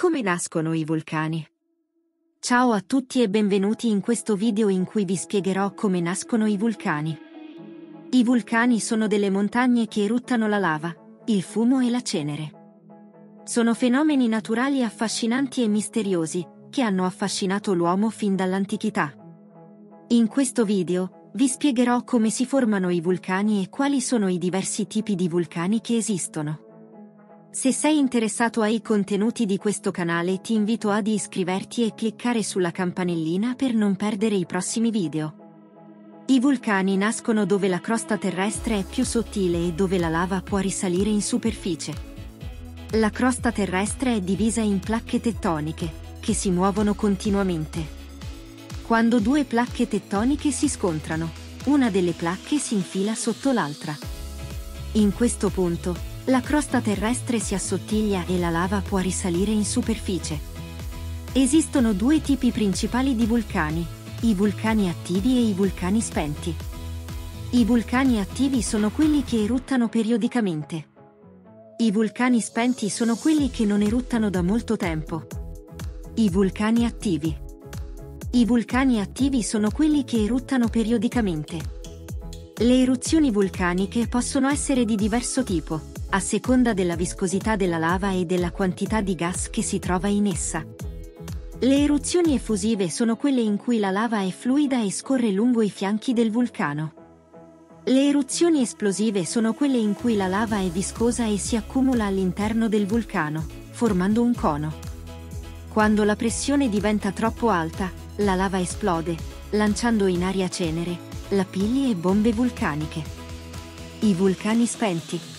Come nascono i vulcani? Ciao a tutti e benvenuti in questo video in cui vi spiegherò come nascono i vulcani. I vulcani sono delle montagne che eruttano la lava, il fumo e la cenere. Sono fenomeni naturali affascinanti e misteriosi, che hanno affascinato l'uomo fin dall'antichità. In questo video, vi spiegherò come si formano i vulcani e quali sono i diversi tipi di vulcani che esistono. Se sei interessato ai contenuti di questo canale ti invito ad iscriverti e cliccare sulla campanellina per non perdere i prossimi video. I vulcani nascono dove la crosta terrestre è più sottile e dove la lava può risalire in superficie. La crosta terrestre è divisa in placche tettoniche, che si muovono continuamente. Quando due placche tettoniche si scontrano, una delle placche si infila sotto l'altra. In questo punto, la crosta terrestre si assottiglia e la lava può risalire in superficie. Esistono due tipi principali di vulcani, i vulcani attivi e i vulcani spenti. I vulcani attivi sono quelli che eruttano periodicamente. I vulcani spenti sono quelli che non eruttano da molto tempo. I vulcani attivi. I vulcani attivi sono quelli che eruttano periodicamente. Le eruzioni vulcaniche possono essere di diverso tipo, a seconda della viscosità della lava e della quantità di gas che si trova in essa. Le eruzioni effusive sono quelle in cui la lava è fluida e scorre lungo i fianchi del vulcano. Le eruzioni esplosive sono quelle in cui la lava è viscosa e si accumula all'interno del vulcano, formando un cono. Quando la pressione diventa troppo alta, la lava esplode, lanciando in aria cenere, lapilli e bombe vulcaniche. I vulcani spenti.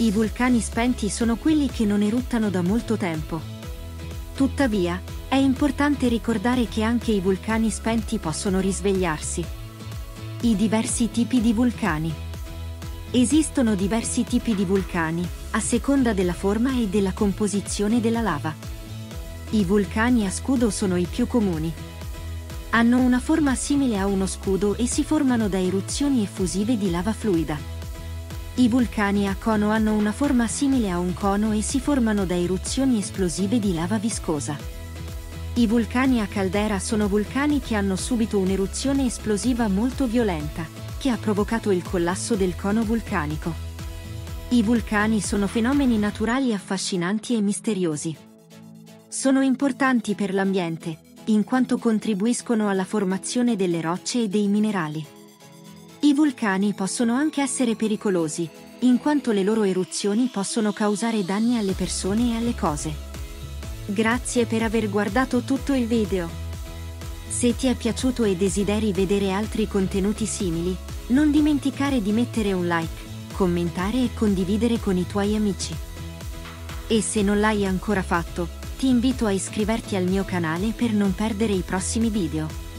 I vulcani spenti sono quelli che non eruttano da molto tempo. Tuttavia, è importante ricordare che anche i vulcani spenti possono risvegliarsi. I diversi tipi di vulcani. Esistono diversi tipi di vulcani, a seconda della forma e della composizione della lava. I vulcani a scudo sono i più comuni. Hanno una forma simile a uno scudo e si formano da eruzioni effusive di lava fluida. I vulcani a cono hanno una forma simile a un cono e si formano da eruzioni esplosive di lava viscosa. I vulcani a caldera sono vulcani che hanno subito un'eruzione esplosiva molto violenta, che ha provocato il collasso del cono vulcanico. I vulcani sono fenomeni naturali affascinanti e misteriosi. Sono importanti per l'ambiente, in quanto contribuiscono alla formazione delle rocce e dei minerali. I vulcani possono anche essere pericolosi, in quanto le loro eruzioni possono causare danni alle persone e alle cose. Grazie per aver guardato tutto il video. Se ti è piaciuto e desideri vedere altri contenuti simili, non dimenticare di mettere un like, commentare e condividere con i tuoi amici. E se non l'hai ancora fatto, ti invito a iscriverti al mio canale per non perdere i prossimi video.